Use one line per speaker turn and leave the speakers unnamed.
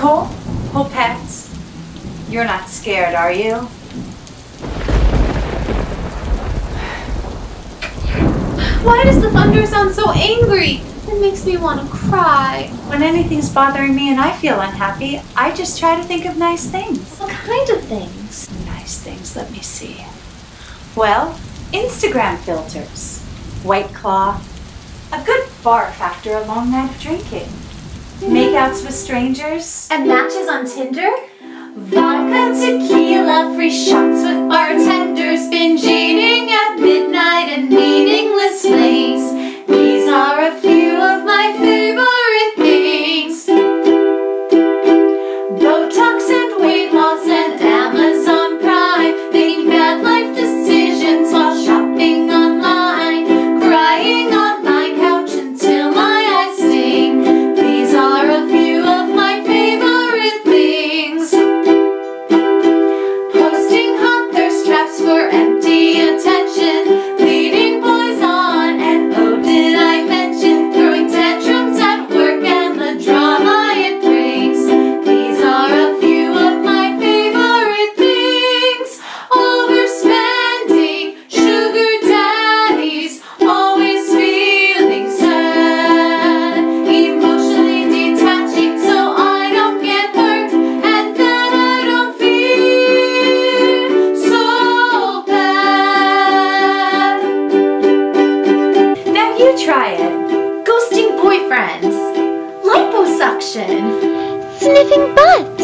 Nicole, hold pets. You're not scared, are you?
Why does the thunder sound so angry? It makes me want to cry.
When anything's bothering me and I feel unhappy, I just try to think of nice things.
What kind of things?
Nice things, let me see. Well, Instagram filters, White Claw, a good barf after a long night of drinking, makeouts with strangers,
And matches on Tinder?
vodka, tequila, free shots with bartenders, binge eating try it.
Ghosting boyfriends. Liposuction.
Sniffing butt.